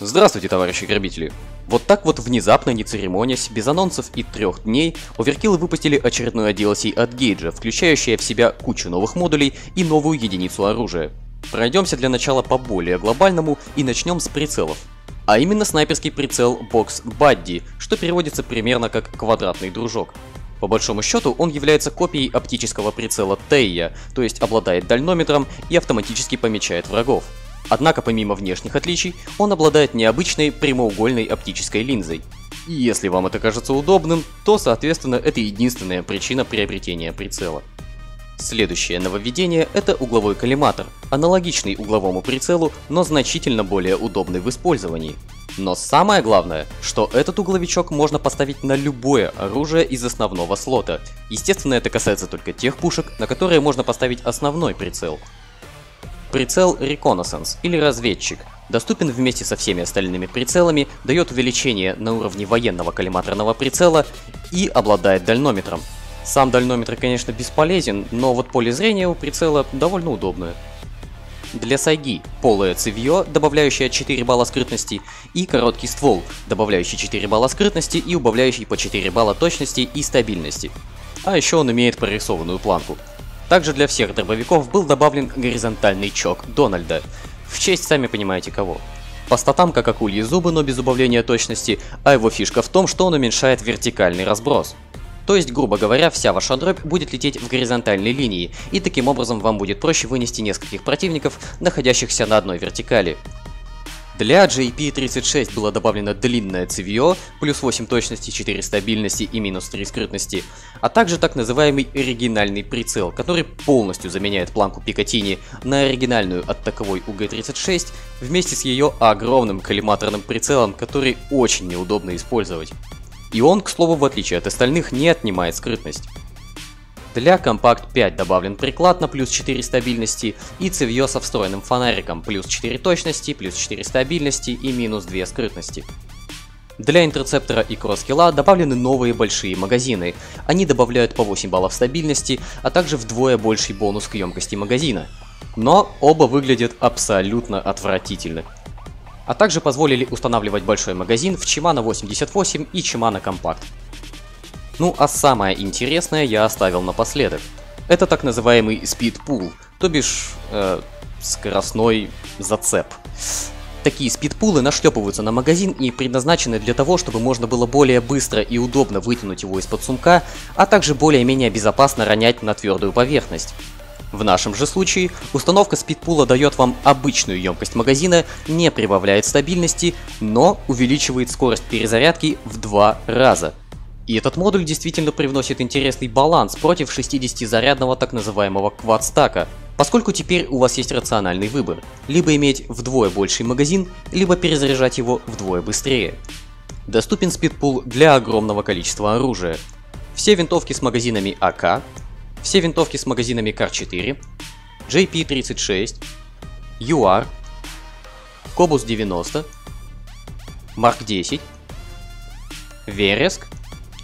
Здравствуйте, товарищи грабители! Вот так вот внезапно, не церемонясь, без анонсов и трех дней, Overkill выпустили очередное DLC от Гейджа, включающее в себя кучу новых модулей и новую единицу оружия. Пройдемся для начала по более глобальному и начнем с прицелов. А именно снайперский прицел Box Buddy, что переводится примерно как «квадратный дружок». По большому счету, он является копией оптического прицела Тея, то есть обладает дальнометром и автоматически помечает врагов. Однако помимо внешних отличий, он обладает необычной прямоугольной оптической линзой. И если вам это кажется удобным, то соответственно это единственная причина приобретения прицела. Следующее нововведение – это угловой коллиматор, аналогичный угловому прицелу, но значительно более удобный в использовании. Но самое главное, что этот угловичок можно поставить на любое оружие из основного слота. Естественно, это касается только тех пушек, на которые можно поставить основной прицел. Прицел Reconnaissance или разведчик доступен вместе со всеми остальными прицелами, дает увеличение на уровне военного коллиматорного прицела и обладает дальнометром. Сам дальнометр, конечно, бесполезен, но вот поле зрения у прицела довольно удобное. Для сайги полое цевье, добавляющее 4 балла скрытности, и короткий ствол, добавляющий 4 балла скрытности и убавляющий по 4 балла точности и стабильности. А еще он имеет прорисованную планку. Также для всех дробовиков был добавлен горизонтальный чок Дональда, в честь сами понимаете кого. По статам как акульи зубы, но без убавления точности, а его фишка в том, что он уменьшает вертикальный разброс. То есть, грубо говоря, вся ваша дробь будет лететь в горизонтальной линии, и таким образом вам будет проще вынести нескольких противников, находящихся на одной вертикали. Для JP36 было добавлено длинное цевье, плюс 8 точности, 4 стабильности и минус 3 скрытности, а также так называемый оригинальный прицел, который полностью заменяет планку Пикатини на оригинальную от таковой UG36 вместе с ее огромным коллиматорным прицелом, который очень неудобно использовать. И он, к слову, в отличие от остальных, не отнимает скрытность. Для Compact 5 добавлен приклад на плюс 4 стабильности и цевье со встроенным фонариком, плюс 4 точности, плюс 4 стабильности и минус 2 скрытности. Для интерцептора и кросскилла добавлены новые большие магазины. Они добавляют по 8 баллов стабильности, а также вдвое больший бонус к емкости магазина. Но оба выглядят абсолютно отвратительно. А также позволили устанавливать большой магазин в Chimano 88 и Chimano Compact. Ну а самое интересное я оставил напоследок. Это так называемый speed pool, то бишь э, скоростной зацеп. Такие спидпулы нашлепываются на магазин и предназначены для того, чтобы можно было более быстро и удобно вытянуть его из-под сумка, а также более-менее безопасно ронять на твердую поверхность. В нашем же случае установка спидпула дает вам обычную емкость магазина, не прибавляет стабильности, но увеличивает скорость перезарядки в два раза – и этот модуль действительно привносит интересный баланс против 60-зарядного так называемого квадстака, поскольку теперь у вас есть рациональный выбор, либо иметь вдвое больший магазин, либо перезаряжать его вдвое быстрее. Доступен спидпул для огромного количества оружия. Все винтовки с магазинами АК, все винтовки с магазинами КАР-4, JP-36, UR, Кобус 90, Марк 10, Вереск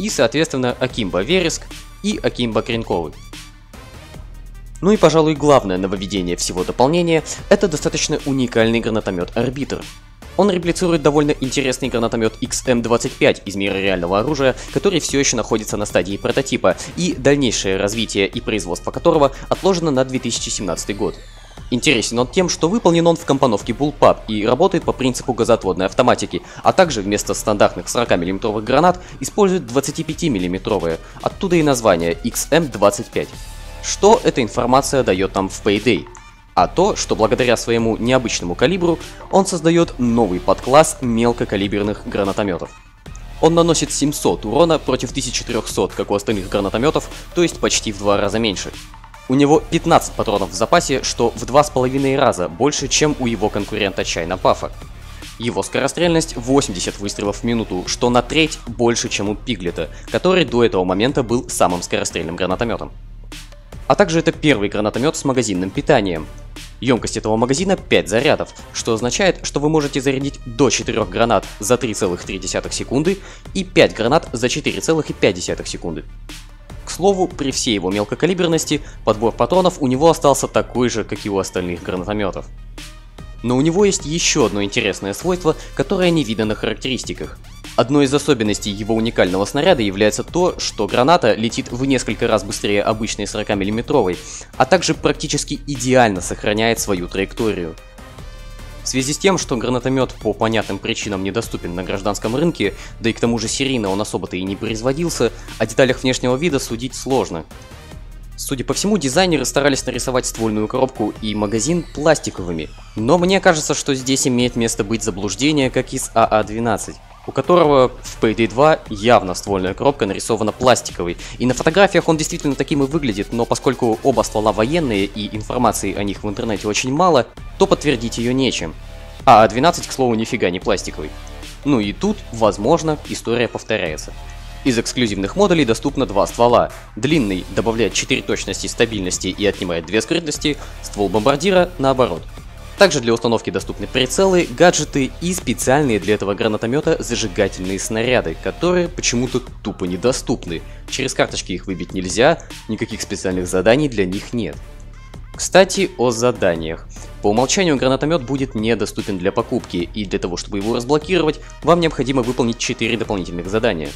и, соответственно, Акимба Вереск и Акимба Кренковый. Ну и, пожалуй, главное нововведение всего дополнения – это достаточно уникальный гранатомет Арбитр. Он реплицирует довольно интересный гранатомет XM25 из мира реального оружия, который все еще находится на стадии прототипа, и дальнейшее развитие и производство которого отложено на 2017 год. Интересен он тем, что выполнен он в компоновке Bullpup и работает по принципу газоотводной автоматики, а также вместо стандартных 40 мм гранат использует 25 мм, оттуда и название XM25. Что эта информация дает нам в Payday? А то, что благодаря своему необычному калибру он создает новый подкласс мелкокалиберных гранатометов. Он наносит 700 урона против 1300, как у остальных гранатометов, то есть почти в два раза меньше. У него 15 патронов в запасе, что в 2,5 раза больше, чем у его конкурента Чайна Пафа. Его скорострельность 80 выстрелов в минуту, что на треть больше, чем у Пиглета, который до этого момента был самым скорострельным гранатометом. А также это первый гранатомет с магазинным питанием. Емкость этого магазина 5 зарядов, что означает, что вы можете зарядить до 4 гранат за 3,3 секунды и 5 гранат за 4,5 секунды. Слову, при всей его мелкокалиберности, подбор патронов у него остался такой же, как и у остальных гранатометов. Но у него есть еще одно интересное свойство, которое не видно на характеристиках. Одной из особенностей его уникального снаряда является то, что граната летит в несколько раз быстрее обычной 40 миллиметровой, а также практически идеально сохраняет свою траекторию. В связи с тем, что гранатомет по понятным причинам недоступен на гражданском рынке, да и к тому же серийно он особо-то и не производился, о деталях внешнего вида судить сложно. Судя по всему, дизайнеры старались нарисовать ствольную коробку и магазин пластиковыми, но мне кажется, что здесь имеет место быть заблуждение, как из АА-12 у которого в Payday 2 явно ствольная коробка нарисована пластиковой. И на фотографиях он действительно таким и выглядит, но поскольку оба ствола военные и информации о них в интернете очень мало, то подтвердить ее нечем. А 12, к слову, нифига не пластиковый. Ну и тут, возможно, история повторяется. Из эксклюзивных модулей доступно два ствола. Длинный добавляет 4 точности стабильности и отнимает 2 скрытности, ствол бомбардира наоборот. Также для установки доступны прицелы, гаджеты и специальные для этого гранатомета зажигательные снаряды, которые почему-то тупо недоступны. Через карточки их выбить нельзя, никаких специальных заданий для них нет. Кстати, о заданиях. По умолчанию гранатомет будет недоступен для покупки, и для того, чтобы его разблокировать, вам необходимо выполнить 4 дополнительных задания.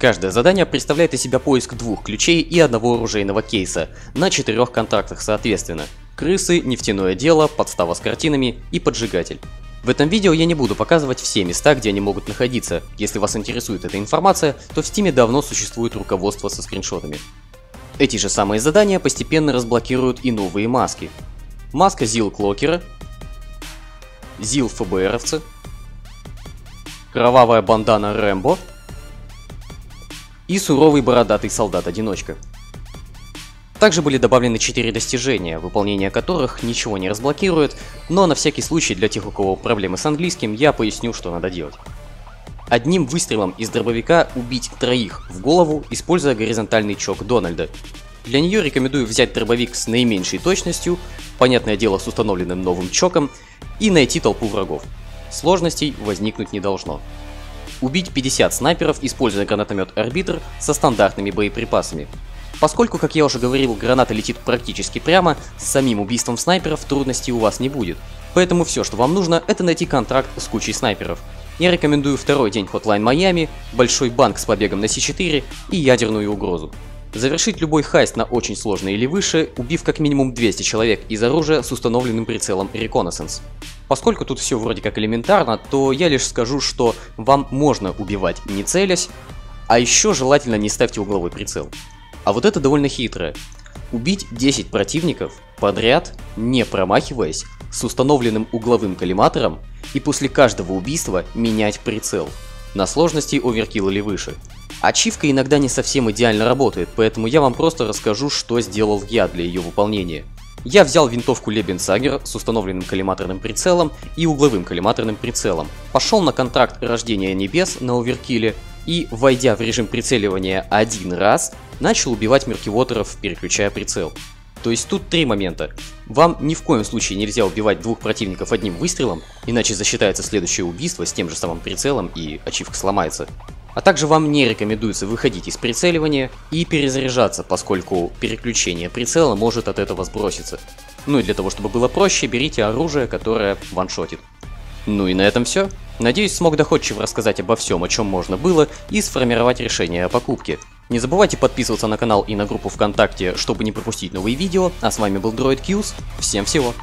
Каждое задание представляет из себя поиск двух ключей и одного оружейного кейса, на четырех контрактах соответственно. Крысы, нефтяное дело, подстава с картинами и поджигатель. В этом видео я не буду показывать все места, где они могут находиться. Если вас интересует эта информация, то в Steam давно существует руководство со скриншотами. Эти же самые задания постепенно разблокируют и новые маски. Маска Зил Клокера, Зил ФБРовцы, Кровавая бандана Рэмбо и суровый бородатый солдат-одиночка. Также были добавлены 4 достижения, выполнение которых ничего не разблокирует, но на всякий случай для тех, у кого проблемы с английским, я поясню, что надо делать. Одним выстрелом из дробовика убить троих в голову, используя горизонтальный чок Дональда. Для нее рекомендую взять дробовик с наименьшей точностью, понятное дело с установленным новым чоком, и найти толпу врагов. Сложностей возникнуть не должно убить 50 снайперов, используя гранатомет Арбитр со стандартными боеприпасами. Поскольку, как я уже говорил, граната летит практически прямо, с самим убийством снайперов трудностей у вас не будет. Поэтому все, что вам нужно, это найти контракт с кучей снайперов. Я рекомендую второй день Hotline Miami, большой банк с побегом на C4 и ядерную угрозу. Завершить любой хайст на очень сложный или выше, убив как минимум 200 человек из оружия с установленным прицелом Reconnaissance. Поскольку тут все вроде как элементарно, то я лишь скажу, что вам можно убивать не целясь, а еще желательно не ставьте угловой прицел. А вот это довольно хитрое. Убить 10 противников подряд, не промахиваясь, с установленным угловым коллиматором и после каждого убийства менять прицел. На сложности оверкилл или выше. Ачивка иногда не совсем идеально работает, поэтому я вам просто расскажу, что сделал я для ее выполнения. Я взял винтовку Лебенсагер с установленным коллиматорным прицелом и угловым коллиматорным прицелом, пошел на контракт Рождения Небес на оверкиле и, войдя в режим прицеливания один раз, начал убивать меркивотеров, переключая прицел. То есть тут три момента. Вам ни в коем случае нельзя убивать двух противников одним выстрелом, иначе засчитается следующее убийство с тем же самым прицелом и ачивка сломается. А также вам не рекомендуется выходить из прицеливания и перезаряжаться, поскольку переключение прицела может от этого сброситься. Ну и для того, чтобы было проще, берите оружие, которое ваншотит. Ну и на этом все. Надеюсь, смог доходчиво рассказать обо всем, о чем можно было, и сформировать решение о покупке. Не забывайте подписываться на канал и на группу ВКонтакте, чтобы не пропустить новые видео, а с вами был Droid Qs, всем всего!